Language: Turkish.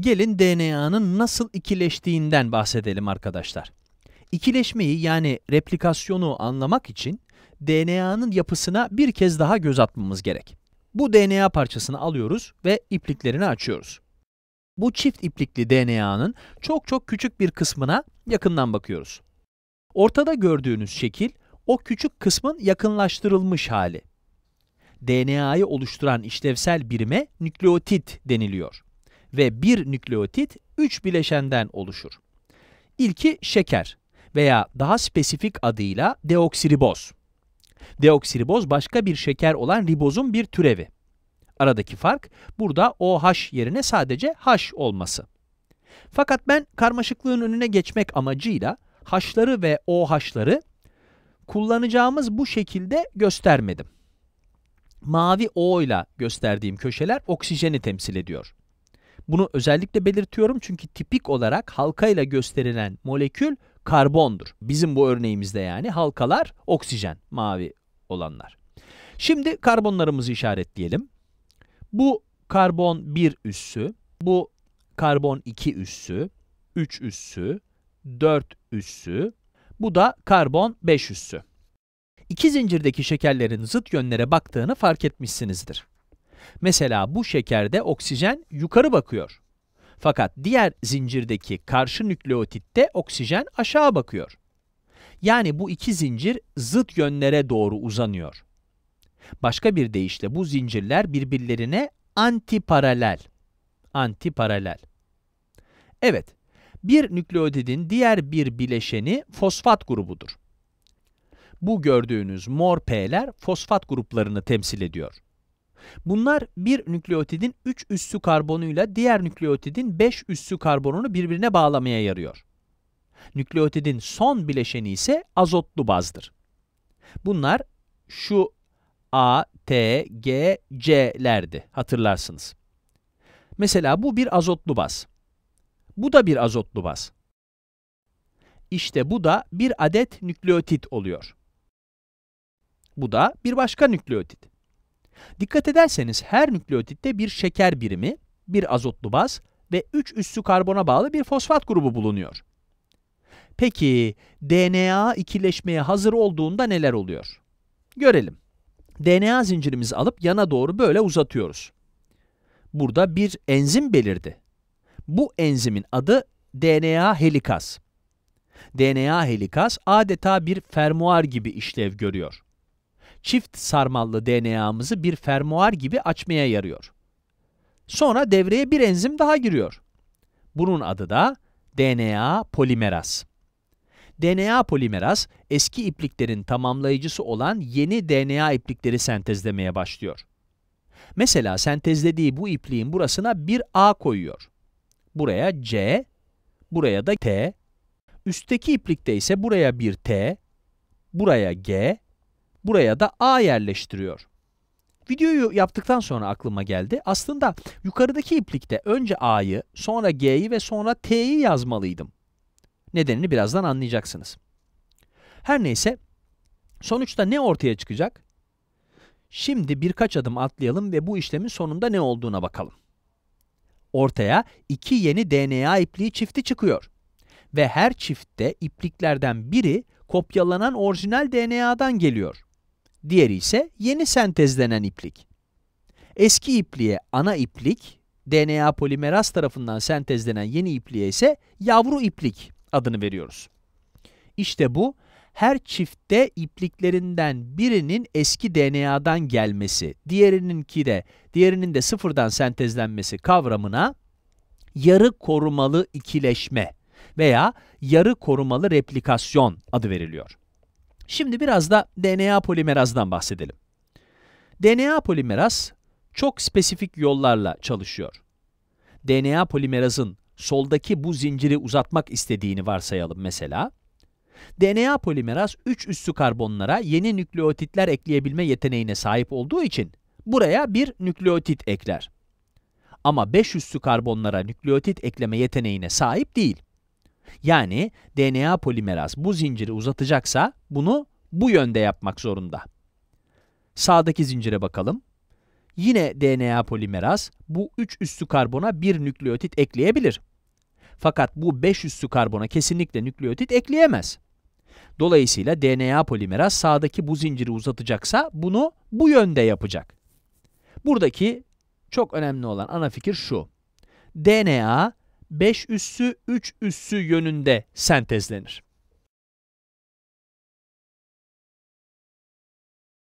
Gelin DNA'nın nasıl ikileştiğinden bahsedelim arkadaşlar. İkileşmeyi yani replikasyonu anlamak için DNA'nın yapısına bir kez daha göz atmamız gerek. Bu DNA parçasını alıyoruz ve ipliklerini açıyoruz. Bu çift iplikli DNA'nın çok çok küçük bir kısmına yakından bakıyoruz. Ortada gördüğünüz şekil o küçük kısmın yakınlaştırılmış hali. DNA'yı oluşturan işlevsel birime nükleotit deniliyor ve bir nükleotit 3 bileşenden oluşur. İlki şeker veya daha spesifik adıyla deoksiriboz. Deoksiriboz başka bir şeker olan ribozun bir türevi. Aradaki fark burada OH yerine sadece H olması. Fakat ben karmaşıklığın önüne geçmek amacıyla H'ları ve OH'ları kullanacağımız bu şekilde göstermedim. Mavi O ile gösterdiğim köşeler oksijeni temsil ediyor. Bunu özellikle belirtiyorum çünkü tipik olarak halka ile gösterilen molekül karbondur. Bizim bu örneğimizde yani halkalar oksijen, mavi olanlar. Şimdi karbonlarımızı işaretleyelim. Bu karbon 1 üssü, bu karbon 2 üssü, 3 üssü, 4 üssü, bu da karbon 5 üssü. İki zincirdeki şekerlerin zıt yönlere baktığını fark etmişsinizdir. Mesela bu şekerde oksijen yukarı bakıyor. Fakat diğer zincirdeki karşı nükleotitte oksijen aşağı bakıyor. Yani bu iki zincir zıt yönlere doğru uzanıyor. Başka bir deyişle bu zincirler birbirlerine antiparalel. Antiparalel. Evet, bir nükleotidin diğer bir bileşeni fosfat grubudur. Bu gördüğünüz mor P'ler fosfat gruplarını temsil ediyor. Bunlar bir nükleotidin 3 üssü karbonuyla diğer nükleotidin 5 üssü karbonunu birbirine bağlamaya yarıyor. Nükleotidin son bileşeni ise azotlu bazdır. Bunlar şu A, T, G, C'lerdi hatırlarsınız. Mesela bu bir azotlu baz. Bu da bir azotlu baz. İşte bu da bir adet nükleotit oluyor. Bu da bir başka nükleotit. Dikkat ederseniz her nükleotitte bir şeker birimi, bir azotlu baz ve 3 üssü karbona bağlı bir fosfat grubu bulunuyor. Peki DNA ikileşmeye hazır olduğunda neler oluyor? Görelim. DNA zincirimizi alıp yana doğru böyle uzatıyoruz. Burada bir enzim belirdi. Bu enzimin adı DNA helikaz. DNA helikaz adeta bir fermuar gibi işlev görüyor. Çift sarmallı DNA'mızı bir fermuar gibi açmaya yarıyor. Sonra devreye bir enzim daha giriyor. Bunun adı da DNA polimeraz. DNA polimeraz, eski ipliklerin tamamlayıcısı olan yeni DNA iplikleri sentezlemeye başlıyor. Mesela sentezlediği bu ipliğin burasına bir A koyuyor. Buraya C, buraya da T, üstteki iplikte ise buraya bir T, buraya G, buraya da A yerleştiriyor. Videoyu yaptıktan sonra aklıma geldi. Aslında yukarıdaki iplikte önce A'yı, sonra G'yi ve sonra T'yi yazmalıydım. Nedenini birazdan anlayacaksınız. Her neyse, sonuçta ne ortaya çıkacak? Şimdi birkaç adım atlayalım ve bu işlemin sonunda ne olduğuna bakalım. Ortaya iki yeni DNA ipliği çifti çıkıyor. Ve her çiftte ipliklerden biri kopyalanan orijinal DNA'dan geliyor. Diğeri ise yeni sentezlenen iplik. Eski ipliğe ana iplik, DNA polimeraz tarafından sentezlenen yeni ipliğe ise yavru iplik adını veriyoruz. İşte bu, her çiftte ipliklerinden birinin eski DNA'dan gelmesi, diğerininki de, diğerinin de sıfırdan sentezlenmesi kavramına yarı korumalı ikileşme veya yarı korumalı replikasyon adı veriliyor. Şimdi biraz da DNA polimerazdan bahsedelim. DNA polimeraz çok spesifik yollarla çalışıyor. DNA polimerazın soldaki bu zinciri uzatmak istediğini varsayalım mesela. DNA polimeraz 3 üssü karbonlara yeni nükleotitler ekleyebilme yeteneğine sahip olduğu için buraya bir nükleotit ekler. Ama 5 üssü karbonlara nükleotit ekleme yeteneğine sahip değil. Yani DNA polimeraz bu zinciri uzatacaksa bunu bu yönde yapmak zorunda. Sağdaki zincire bakalım. Yine DNA polimeraz bu 3 üssü karbona bir nükleotit ekleyebilir. Fakat bu 5 üssü karbona kesinlikle nükleotit ekleyemez. Dolayısıyla DNA polimeraz sağdaki bu zinciri uzatacaksa bunu bu yönde yapacak. Buradaki çok önemli olan ana fikir şu. DNA 5 üssü 3 üssü yönünde sentezlenir.